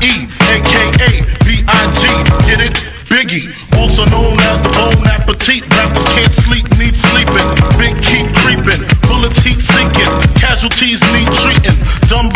E, aka B-I-G, get it? Biggie, also known as the Bon Appetit. Rappers can't sleep, need sleeping. Big keep creeping, bullets heat sinking, casualties need treating. Dumb